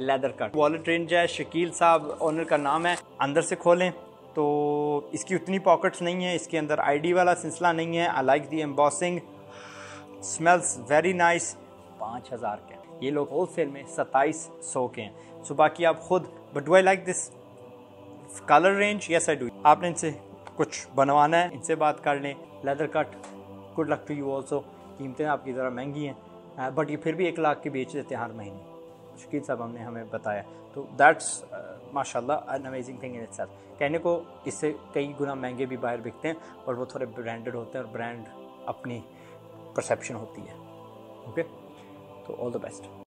Leather cut. Wallet range है, शकील साहब owner का नाम है, अंदर से खोलें। तो इसकी उतनी पॉकेट्स नहीं है, इसके अंदर आईडी वाला सिलसिला नहीं है। I like the embossing smells very nice पाँच हज़ार के ये लोग होल सेल में सत्ताईस सौ के हैं। सो बाकी आप खुद but do I like this colour range yes I do आपने इनसे कुछ बनवाना है, इनसे बात कर लें। Leather cut good luck to you also कीमतें आपकी ज़रा महँगी हैं बट ये फिर भी एक लाख के बेच देते हैं हर महीने। शकील साहब हमने हमें बताया। तो दैट्स माशाल्लाह an amazing thing in it कहने को इससे कई गुना महँगे भी बाहर बिकते हैं और वो थोड़े ब्रांडेड होते हैं और ब्रांड अपनी परसेप्शन होती है। ओके तो ऑल द बेस्ट